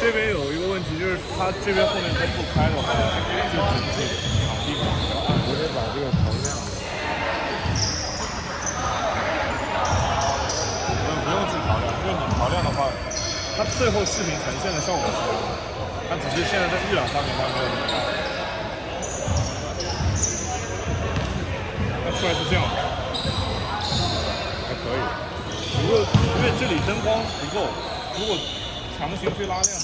这边有一个问题，就是它这边后面灯不开的话，就整个场地嘛。我得把这个调亮。不用不用去调亮，因为你调亮的话，它最后视频呈现的效果是，它只是现在在预览上面它没有那么大。它出来是这样的，还可以。不过因为这里灯光不够，如果强行去拉链，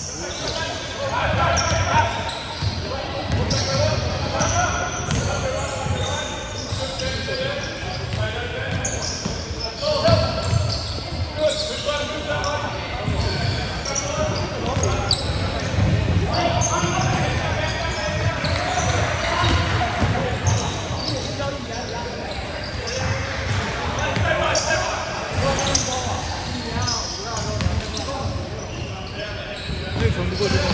Thank you.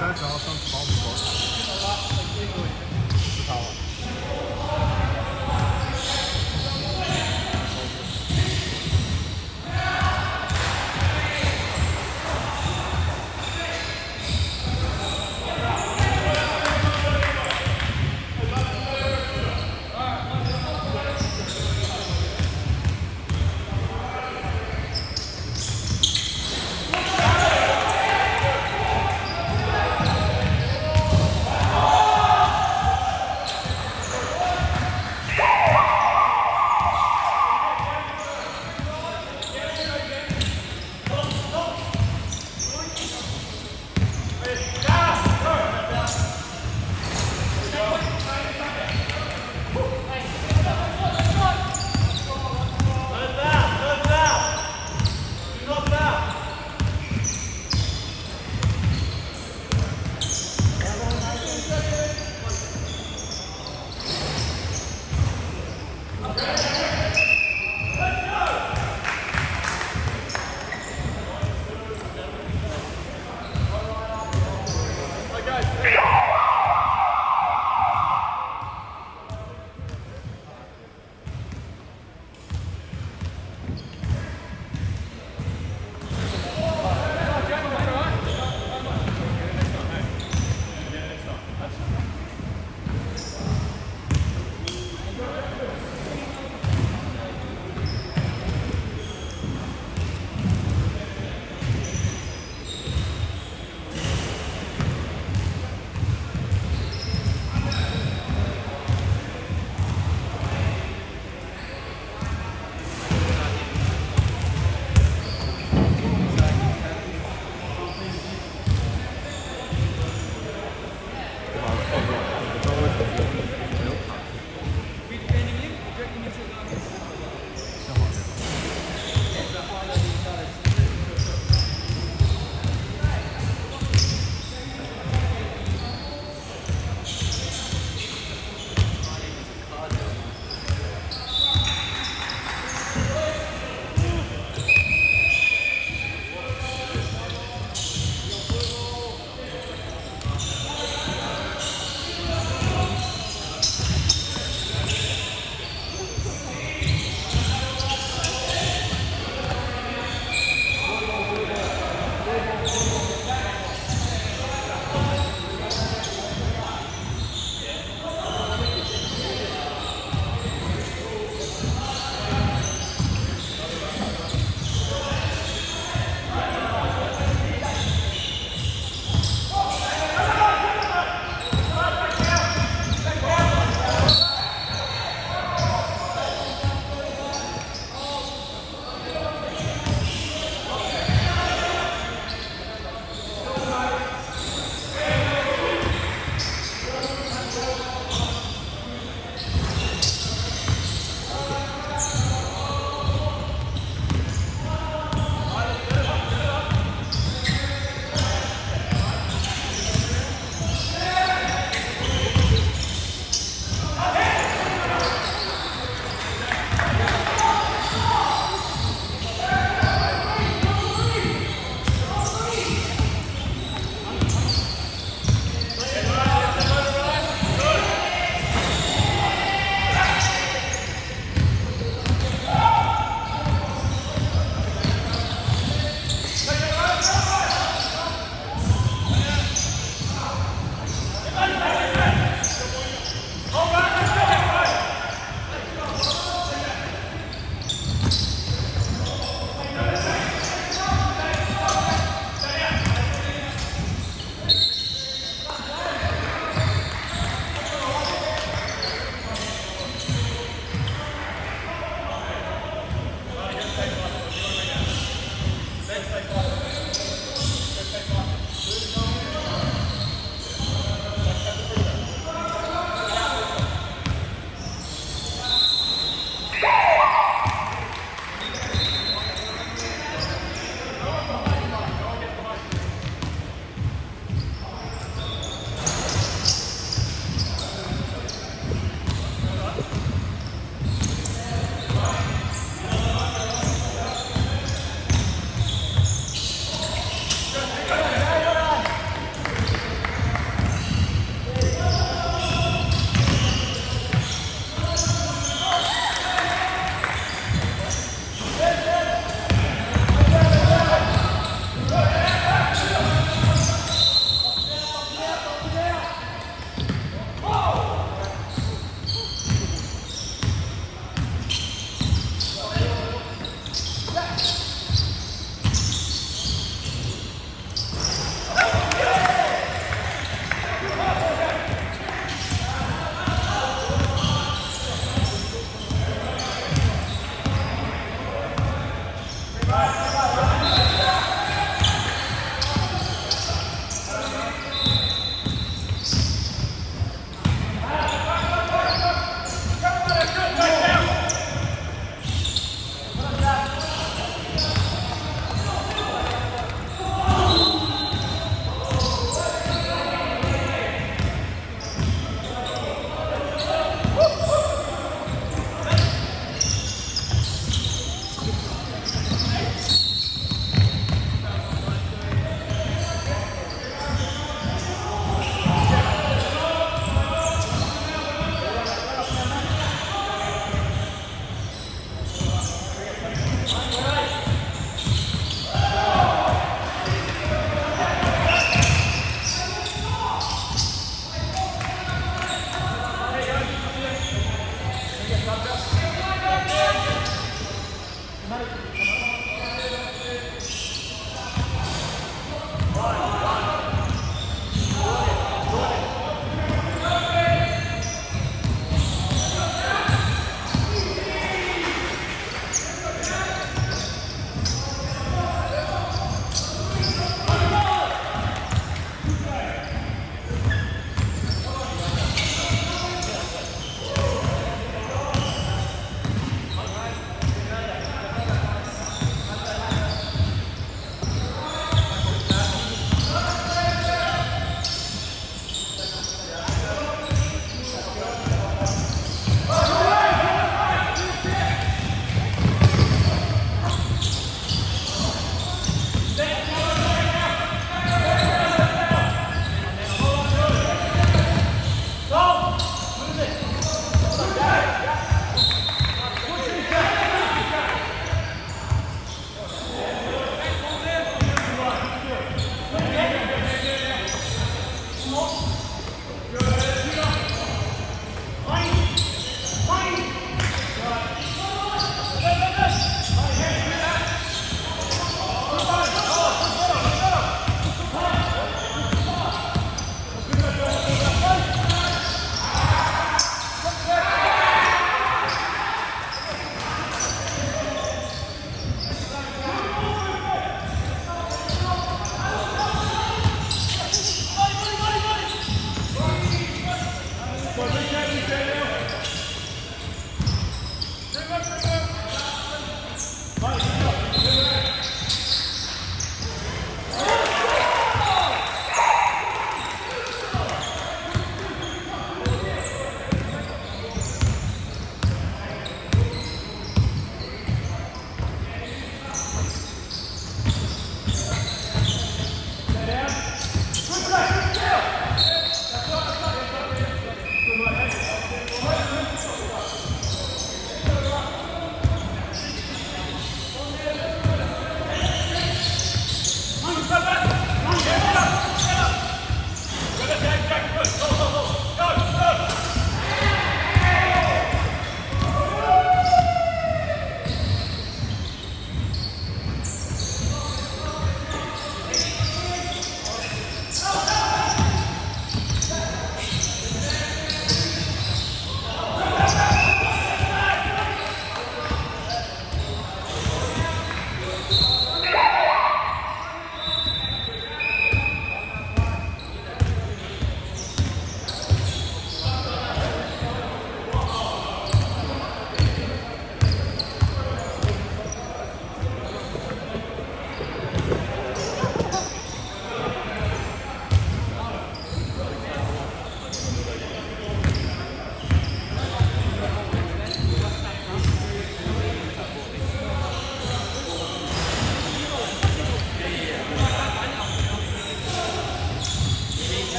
That's awesome.